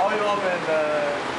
I'll be open the